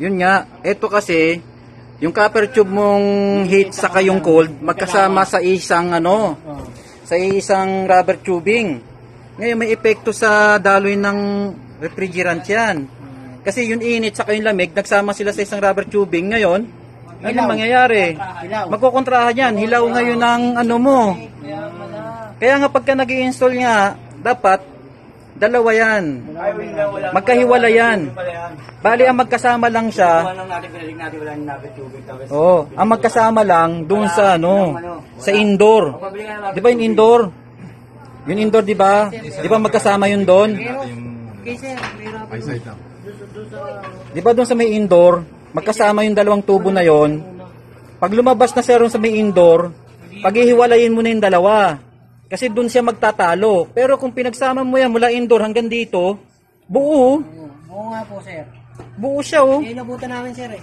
Yun nga, ito kasi, yung copper tube mong heat saka yung cold, magkasama sa isang ano, sa isang rubber tubing. Ngayon may epekto sa daloy ng refrigerant yan. Kasi yung init saka yung lamig, nagsama sila sa isang rubber tubing. Ngayon, ano mangyayari? Magkukontrahan yan. Hilaw ngayon ng ano mo. Kaya nga pagka nag install nga, dapat dalawa yan. Magkahiwala yan. Bali, ang magkasama lang siya, Ano. Oo, ang magkasama lang doon sa ano, sa indoor. 'Di ba yung indoor? Yung indoor 'di ba? 'Di ba magkasama yun doon? 'Di ba doon sa may indoor, magkasama yung dalawang tubo na yon. Pag lumabas na siya sa may indoor, paghihiwalayin mo na yung dalawa. Kasi doon siya magtatalo. Pero kung pinagsama mo yan mula indoor hanggang dito, buo. Oo nga po sir. Buo siya oh. Eh, inabutan namin sir eh.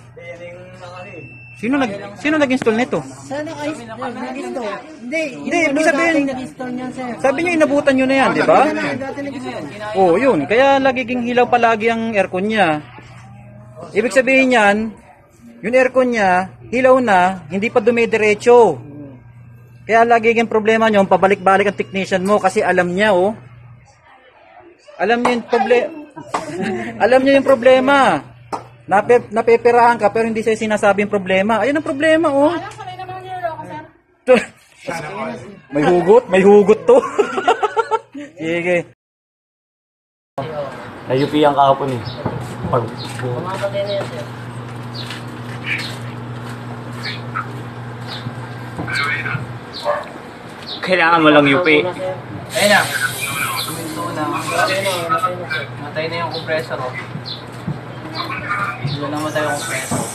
Sino nag sino nag-install nito? Sana kayo nag-install. Hindi, Hindi, yung ibig sabihin- nag-install niyan sir. Sabi niya inabutan niyo na yan, 'di ba? Oh, yun. Kaya lagiging hilaw palagi ang aircon niya. Ibig sabihin niyan, yung aircon niya, hilaw na, hindi pa dumidiretso. Kaya lagiging problema niyo, pabalik-balik ang technician mo kasi alam niya, oh. Alam niya yung problema. alam niya yung problema. Nape, napeperahan ka pero hindi siya sinasabing problema. Ayun ang problema, oh. may hugot, may hugot to. Sige. Na-UP ang kahapon eh. Pag... Mamatay na yan sir. Kailangan mo lang UP. Ayun na. Matay na yung compressor oh. Wala na matay yung compressor.